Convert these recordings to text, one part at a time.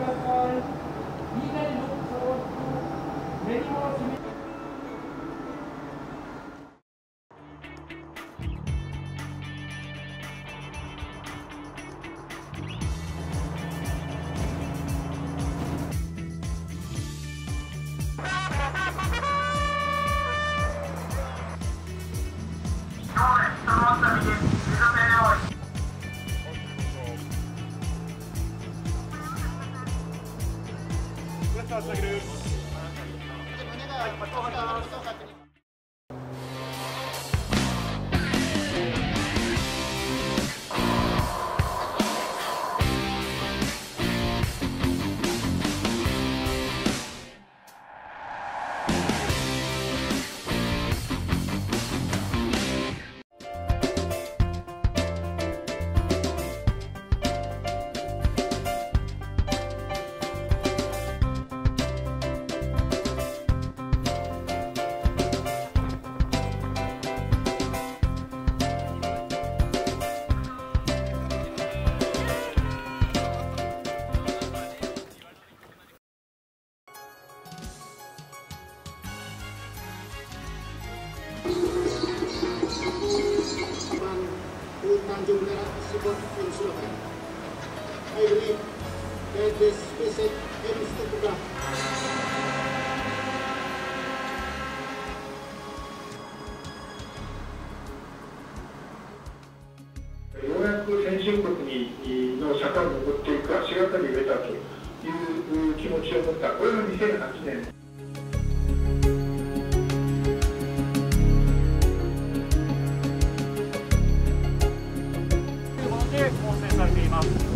ください。I believe that this visit step forward off.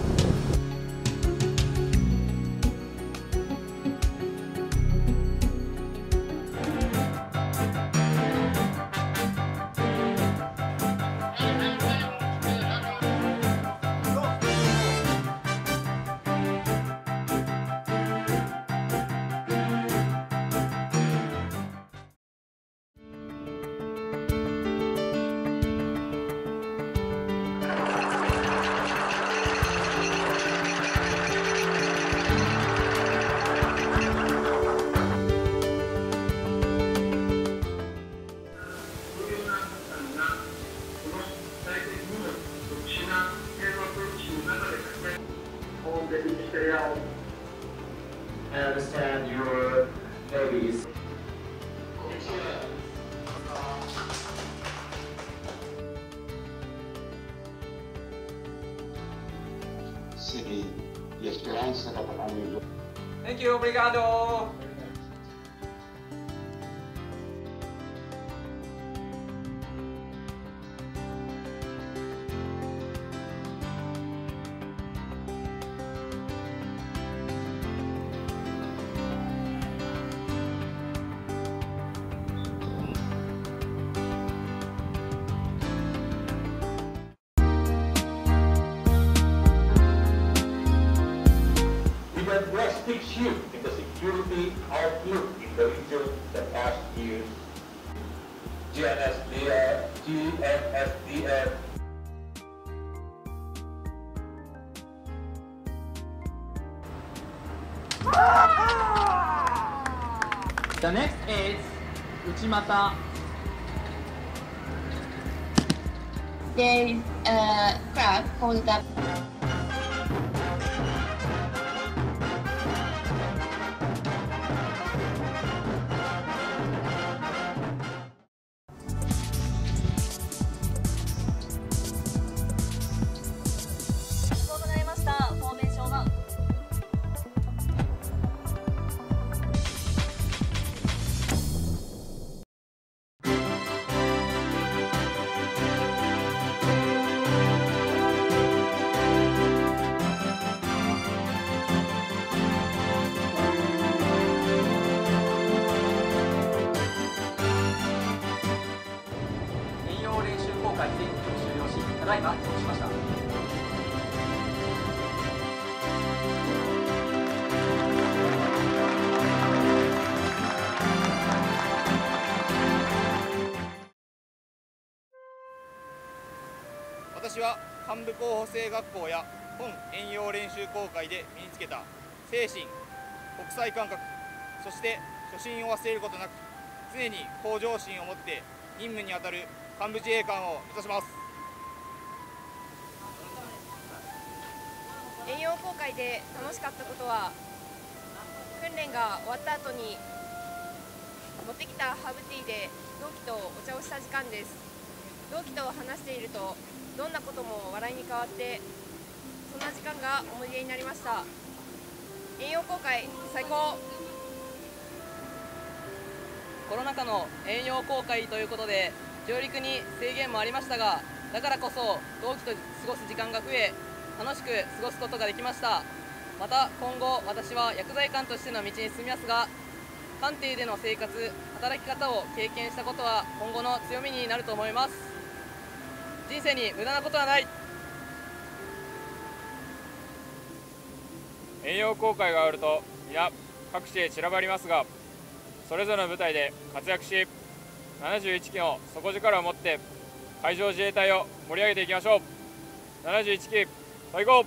City y esperanza catalán Thank you, obrigado! Shift in the security outlook in the region the past years. GNSDF, GNSDF The next is 内股 There is a crowd called up. は幹部候補生学校や本遠洋練習航海で身につけた精神国際感覚そして初心を忘れることなく常に向上心を持って任務に当たる幹部自衛官を目指します。遠洋航海で楽しかったことは訓練が終わった後に持ってきたハーブティーで同期とお茶をした時間です。同期と話しているとどんなことも笑いに変わってそんな時間が思い出になりました。遠洋航海最高。コロナ禍の遠洋航海ということで上陸に制限もありましたがだからこそ同期と過ごす時間が増え楽しく過ごすことができました。また今後私は薬剤官としての道に進みますが艦艇での生活働き方を経験したことは今後の強みになると思います。人生に無駄なことはない。遠洋航海があると皆各地へ散らばりますがそれぞれの部隊で活躍し71機の底力を持って海上自衛隊を盛り上げていきましょう。71機最高